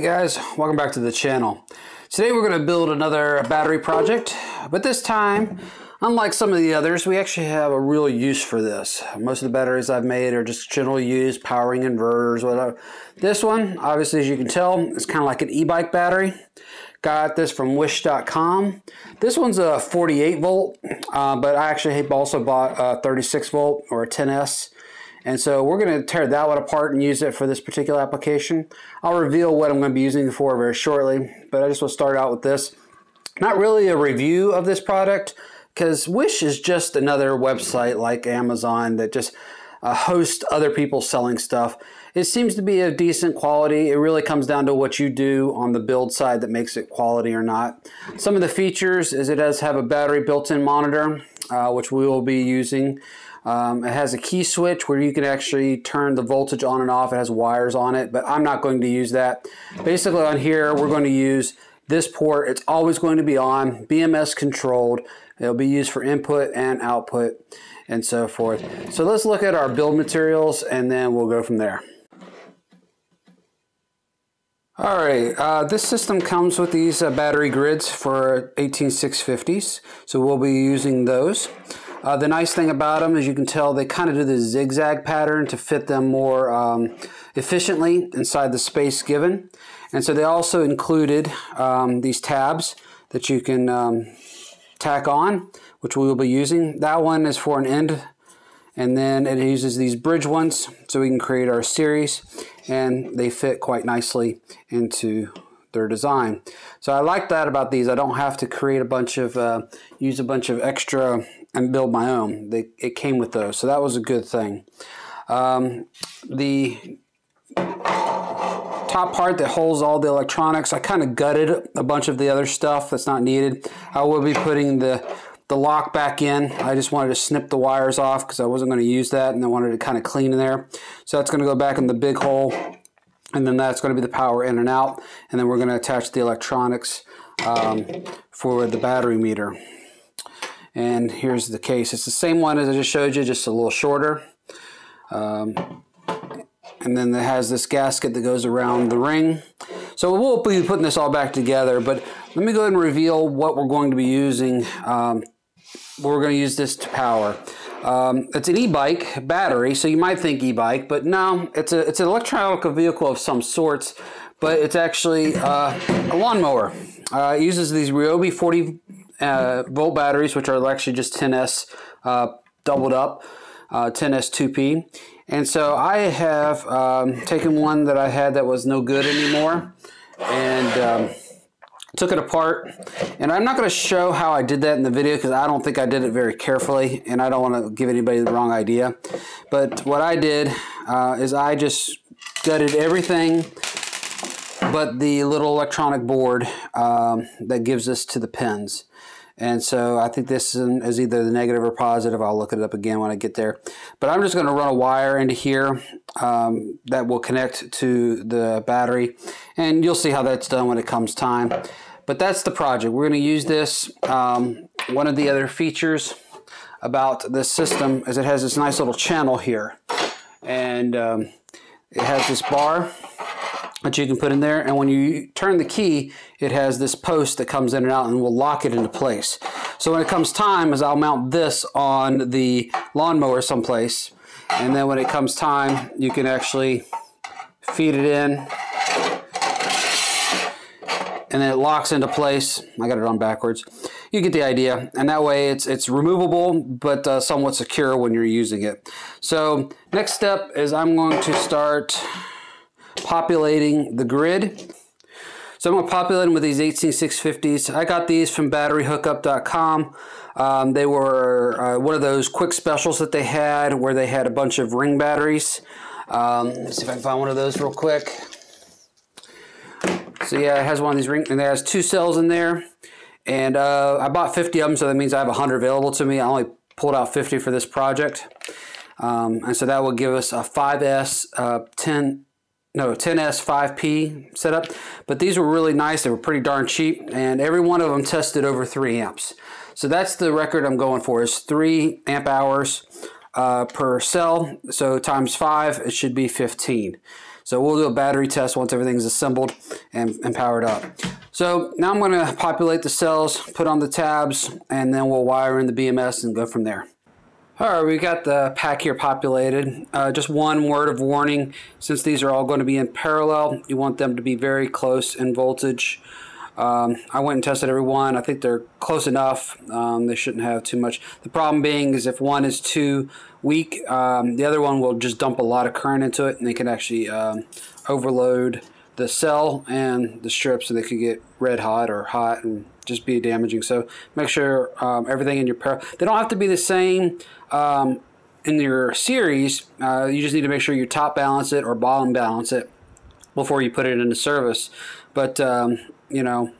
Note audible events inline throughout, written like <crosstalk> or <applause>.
Hey guys, welcome back to the channel. Today we're going to build another battery project, but this time, unlike some of the others, we actually have a real use for this. Most of the batteries I've made are just general use, powering inverters, whatever. This one, obviously as you can tell, is kind of like an e-bike battery. Got this from wish.com. This one's a 48 volt, uh, but I actually also bought a 36 volt or a 10S. And so we're going to tear that one apart and use it for this particular application. I'll reveal what I'm going to be using it for very shortly, but I just to start out with this. Not really a review of this product because Wish is just another website like Amazon that just uh, hosts other people selling stuff. It seems to be a decent quality. It really comes down to what you do on the build side that makes it quality or not. Some of the features is it does have a battery built-in monitor, uh, which we will be using. Um, it has a key switch where you can actually turn the voltage on and off. It has wires on it, but I'm not going to use that. Basically on here, we're going to use this port. It's always going to be on, BMS controlled. It'll be used for input and output and so forth. So let's look at our build materials and then we'll go from there. All right, uh, this system comes with these uh, battery grids for 18650s, so we'll be using those. Uh, the nice thing about them, as you can tell, they kind of do the zigzag pattern to fit them more um, efficiently inside the space given. And so they also included um, these tabs that you can um, tack on, which we will be using. That one is for an end, and then it uses these bridge ones so we can create our series, and they fit quite nicely into their design. So I like that about these. I don't have to create a bunch of, uh, use a bunch of extra and build my own. They, it came with those, so that was a good thing. Um, the top part that holds all the electronics, I kind of gutted a bunch of the other stuff that's not needed. I will be putting the, the lock back in. I just wanted to snip the wires off because I wasn't going to use that and I wanted to kind of clean in there. So that's going to go back in the big hole and then that's going to be the power in and out and then we're going to attach the electronics um, for the battery meter. And here's the case. It's the same one as I just showed you just a little shorter. Um, and then it has this gasket that goes around the ring. So we'll be putting this all back together but let me go ahead and reveal what we're going to be using. Um, we're going to use this to power um, it's an e-bike battery, so you might think e-bike, but no, it's a it's an electronic vehicle of some sorts, but it's actually uh, a lawnmower. Uh, it uses these Ryobi 40 uh, volt batteries, which are actually just 10S uh, doubled up, 10S uh, 2P. And so I have um, taken one that I had that was no good anymore, and um, took it apart. And I'm not going to show how I did that in the video because I don't think I did it very carefully and I don't want to give anybody the wrong idea. But what I did uh, is I just gutted everything but the little electronic board um, that gives us to the pins and so I think this is either the negative or positive. I'll look it up again when I get there. But I'm just going to run a wire into here um, that will connect to the battery. And you'll see how that's done when it comes time. But that's the project. We're going to use this. Um, one of the other features about this system is it has this nice little channel here. And um, it has this bar that you can put in there and when you turn the key it has this post that comes in and out and will lock it into place. So when it comes time is I'll mount this on the lawnmower someplace and then when it comes time you can actually feed it in and then it locks into place. I got it on backwards. You get the idea. And that way it's it's removable but uh, somewhat secure when you're using it. So next step is I'm going to start populating the grid. So I'm going to populate them with these 18650s. I got these from batteryhookup.com. Um, they were uh, one of those quick specials that they had where they had a bunch of ring batteries. Um, let's see if I can find one of those real quick. So yeah, it has one of these ring, and it has two cells in there. And uh, I bought 50 of them, so that means I have 100 available to me. I only pulled out 50 for this project. Um, and so that will give us a 5S uh, 10 no 10s 5p setup but these were really nice they were pretty darn cheap and every one of them tested over 3 amps so that's the record I'm going for is 3 amp hours uh, per cell so times 5 it should be 15 So we'll do a battery test once everything's assembled and, and powered up. So now I'm going to populate the cells, put on the tabs, and then we'll wire in the BMS and go from there. All right, we got the pack here populated. Uh, just one word of warning, since these are all going to be in parallel, you want them to be very close in voltage. Um, I went and tested every one. I think they're close enough. Um, they shouldn't have too much. The problem being is if one is too weak, um, the other one will just dump a lot of current into it and they can actually um, overload the cell and the strips and they could get red hot or hot and just be damaging. So make sure um, everything in your pair, they don't have to be the same um, in your series. Uh, you just need to make sure you top balance it or bottom balance it before you put it into service. But, um, you know,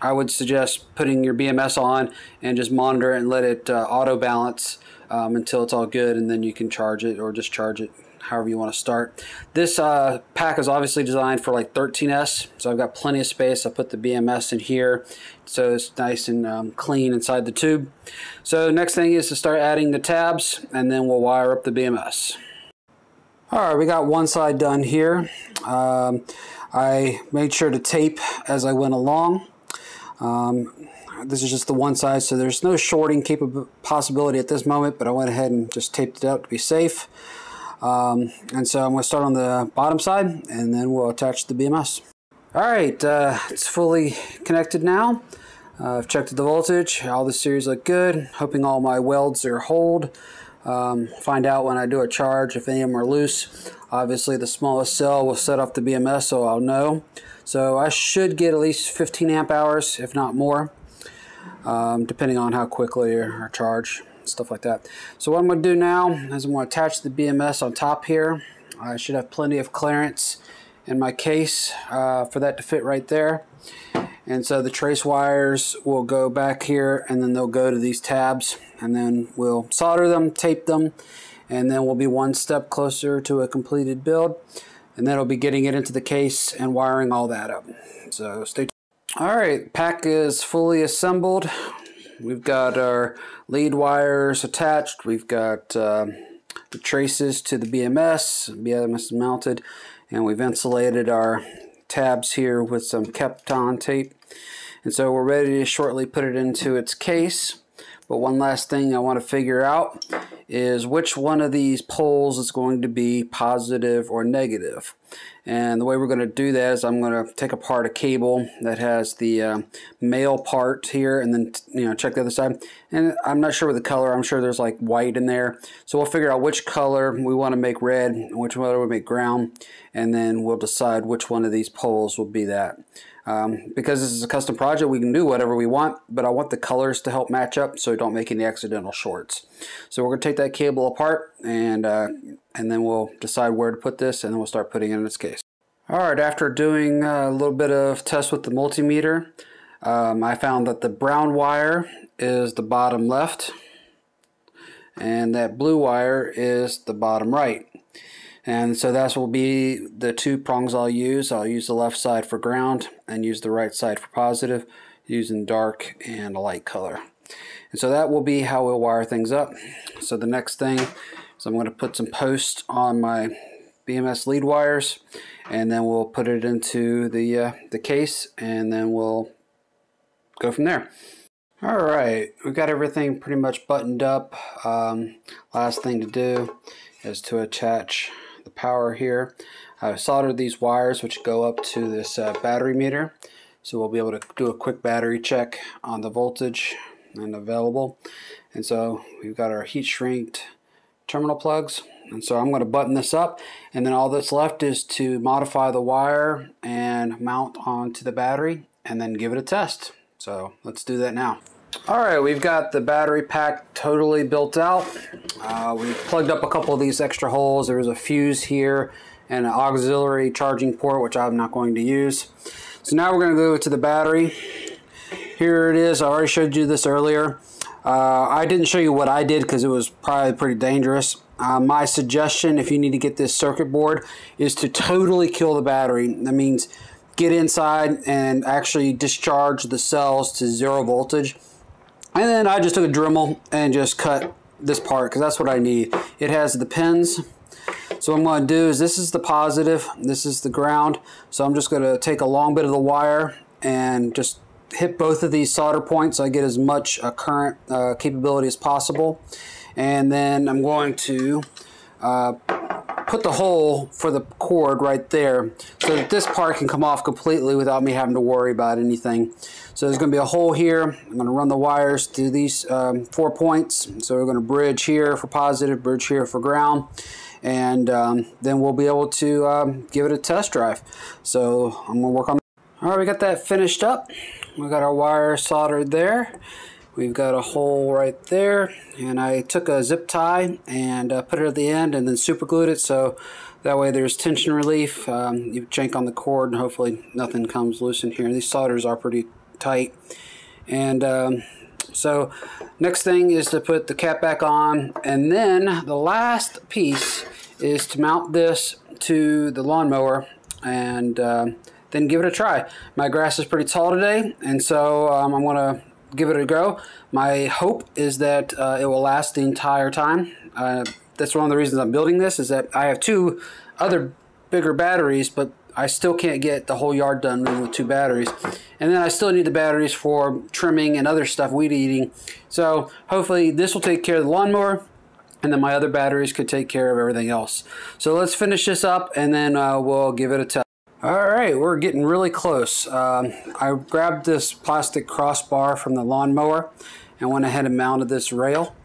I would suggest putting your BMS on and just monitor it and let it uh, auto balance um, until it's all good and then you can charge it or discharge it however you want to start. This uh, pack is obviously designed for like 13S, so I've got plenty of space. I put the BMS in here, so it's nice and um, clean inside the tube. So next thing is to start adding the tabs, and then we'll wire up the BMS. All right, we got one side done here. Um, I made sure to tape as I went along. Um, this is just the one side, so there's no shorting possibility at this moment, but I went ahead and just taped it up to be safe. Um, and so I'm going to start on the bottom side and then we'll attach the BMS. All right, uh, it's fully connected now. Uh, I've checked the voltage, all the series look good, hoping all my welds are hold. Um, find out when I do a charge if any of them are loose. Obviously the smallest cell will set off the BMS so I'll know. So I should get at least 15 amp hours, if not more, um, depending on how quickly I charge stuff like that. So what I'm going to do now is I'm going to attach the BMS on top here. I should have plenty of clearance in my case uh, for that to fit right there. And so the trace wires will go back here and then they'll go to these tabs and then we'll solder them, tape them, and then we'll be one step closer to a completed build. And then I'll be getting it into the case and wiring all that up. So stay tuned. All right, pack is fully assembled. We've got our lead wires attached. We've got uh, the traces to the BMS. BMS is mounted. And we've insulated our tabs here with some Kapton tape. And so we're ready to shortly put it into its case. But one last thing I want to figure out is which one of these poles is going to be positive or negative. And the way we're going to do that is I'm going to take apart a cable that has the uh, male part here and then you know check the other side. And I'm not sure with the color. I'm sure there's like white in there. So we'll figure out which color we want to make red, which one we make ground, and then we'll decide which one of these poles will be that. Um, because this is a custom project, we can do whatever we want, but I want the colors to help match up so we don't make any accidental shorts. So we're going to take that cable apart and, uh, and then we'll decide where to put this and then we'll start putting it in its case. Alright, after doing a little bit of test with the multimeter, um, I found that the brown wire is the bottom left and that blue wire is the bottom right. And so that will be the two prongs I'll use. I'll use the left side for ground and use the right side for positive using dark and a light color. And so that will be how we'll wire things up. So the next thing is I'm going to put some posts on my BMS lead wires and then we'll put it into the, uh, the case and then we'll go from there. All right, we've got everything pretty much buttoned up. Um, last thing to do is to attach the power here. I've soldered these wires which go up to this uh, battery meter. So we'll be able to do a quick battery check on the voltage and available. And so we've got our heat shrinked terminal plugs. And so I'm going to button this up and then all that's left is to modify the wire and mount onto the battery and then give it a test. So let's do that now. All right, we've got the battery pack totally built out. Uh, we plugged up a couple of these extra holes. There was a fuse here and an auxiliary charging port, which I'm not going to use. So now we're going to go to the battery. Here it is. I already showed you this earlier. Uh, I didn't show you what I did because it was probably pretty dangerous. Uh, my suggestion, if you need to get this circuit board, is to totally kill the battery. That means get inside and actually discharge the cells to zero voltage and then I just took a Dremel and just cut this part because that's what I need. It has the pins. So what I'm going to do is this is the positive, this is the ground. So I'm just going to take a long bit of the wire and just hit both of these solder points so I get as much uh, current uh, capability as possible. And then I'm going to uh, put the hole for the cord right there so that this part can come off completely without me having to worry about anything. So there's going to be a hole here. I'm going to run the wires through these um, four points. So we're going to bridge here for positive, bridge here for ground. And um, then we'll be able to um, give it a test drive. So I'm going to work on All right, we got that finished up. We got our wire soldered there. We've got a hole right there and I took a zip tie and uh, put it at the end and then super glued it so that way there's tension relief. Um, you jank on the cord and hopefully nothing comes loose in here. These solders are pretty tight. And um, so next thing is to put the cap back on and then the last piece is to mount this to the lawnmower and uh, then give it a try. My grass is pretty tall today and so um, I'm going to give it a go. My hope is that uh, it will last the entire time. Uh, that's one of the reasons I'm building this is that I have two other bigger batteries, but I still can't get the whole yard done with two batteries. And then I still need the batteries for trimming and other stuff, weed eating. So hopefully this will take care of the lawnmower and then my other batteries could take care of everything else. So let's finish this up and then uh, we'll give it a test. All right, we're getting really close. Um, I grabbed this plastic crossbar from the lawnmower and went ahead and mounted this rail.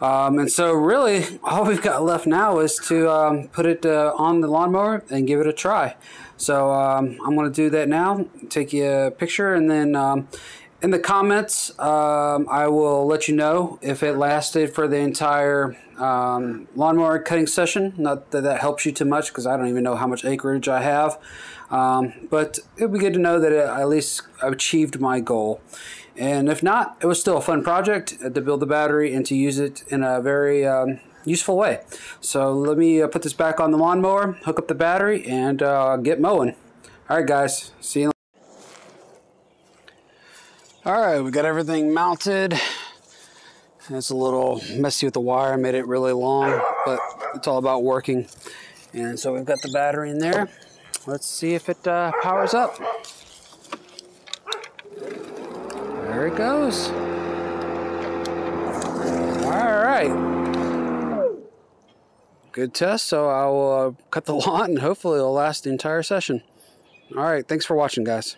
Um, and so really all we've got left now is to um, put it uh, on the lawnmower and give it a try. So um, I'm going to do that now, take you a picture and then um, in the comments um, I will let you know if it lasted for the entire um, lawnmower cutting session. Not that that helps you too much because I don't even know how much acreage I have. Um, but it would be good to know that I at least achieved my goal. And if not, it was still a fun project to build the battery and to use it in a very um, useful way. So let me uh, put this back on the lawnmower, hook up the battery, and uh, get mowing. All right, guys. See you. All right, we got everything mounted. It's a little messy with the wire. Made it really long, but it's all about working. And so we've got the battery in there. Let's see if it uh, powers up. There it goes. All right. Good test, so I will uh, cut the <laughs> lawn and hopefully it'll last the entire session. All right, thanks for watching, guys.